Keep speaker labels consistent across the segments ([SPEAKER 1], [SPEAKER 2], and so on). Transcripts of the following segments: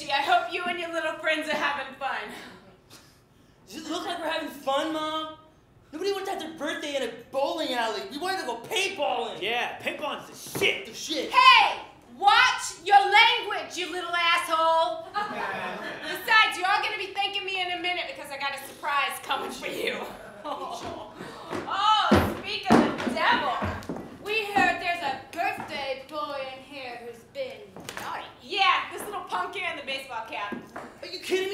[SPEAKER 1] Richie. I hope you and your little friends are having fun.
[SPEAKER 2] Does it look like we're having fun, Mom? Nobody wants to have their birthday in a bowling alley. We wanted to go paintballing.
[SPEAKER 3] Yeah, paintballing's the shit.
[SPEAKER 2] The shit.
[SPEAKER 1] Hey, watch your language, you little asshole. Besides, you're all gonna be thanking me in a minute because I got a surprise coming for you. Oh, speak of the devil. We heard there's a birthday boy in here who's been naughty. Yeah, this little punk here in the baseball cap.
[SPEAKER 2] Are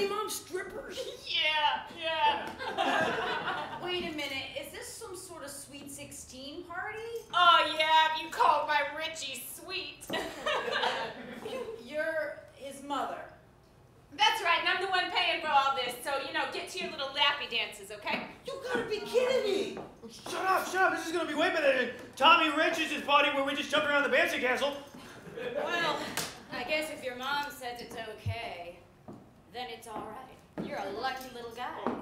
[SPEAKER 2] you kidding Mom? Strippers?
[SPEAKER 1] Yeah, yeah.
[SPEAKER 4] Wait a minute, is this some sort of Sweet 16 party?
[SPEAKER 1] Oh yeah, you called my Richie sweet.
[SPEAKER 4] You're his mother.
[SPEAKER 1] That's right, and I'm the one paying for all this, so you know, get to your little lappy dances, okay?
[SPEAKER 2] You gotta be kidding me.
[SPEAKER 3] Oh, shut up, shut up. This is gonna be way better than Tommy Richards' party where we just jumped around the bouncy castle.
[SPEAKER 4] Well, I guess if your mom says it's okay, then it's all right. You're a lucky little guy.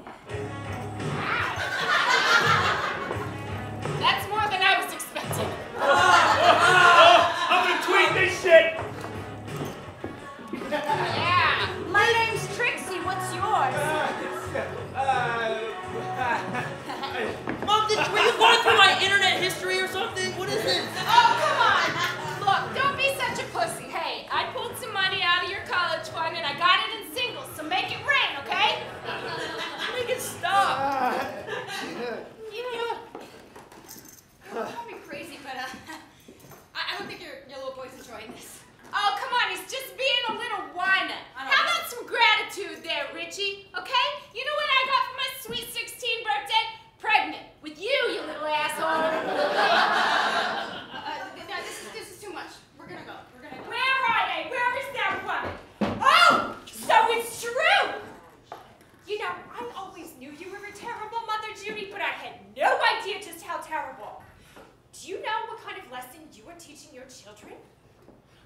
[SPEAKER 4] Little boy's enjoying this.
[SPEAKER 1] Oh, come on, he's just being a little whiner. How
[SPEAKER 4] know.
[SPEAKER 1] about some gratitude there, Richie? Okay? You know what I got for my sweet 16 birthday? Pregnant. With you, you little asshole.
[SPEAKER 4] Uh, no, this is, this is too much. We're gonna go. We're gonna go.
[SPEAKER 1] Where are they? Where is that woman? Oh, so it's true. You know, I always knew you were a terrible mother, Judy, but I had no idea just how terrible. Do you know what kind of lesson you were teaching your children?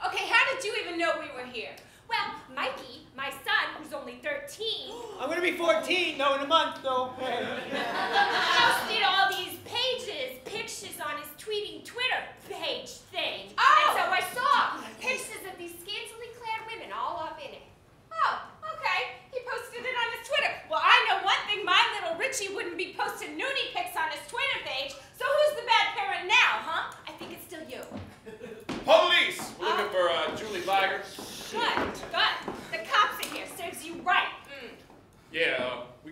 [SPEAKER 1] Okay, how did you even know we were here? Well, Mikey, my son, who's only 13,
[SPEAKER 3] I'm gonna be 14, no, in a month, though.
[SPEAKER 1] posted all these pages, pictures on his tweeting Twitter page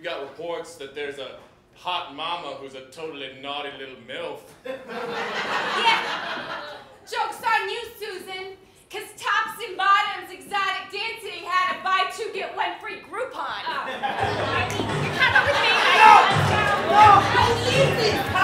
[SPEAKER 1] got reports that there's a hot mama who's a totally naughty little MILF. yeah. Joke's on you, Susan. Cause Tops and Bottoms Exotic Dancing had
[SPEAKER 5] a buy two get one free Groupon. Oh. I mean, you're kind with me. No! No!
[SPEAKER 1] no.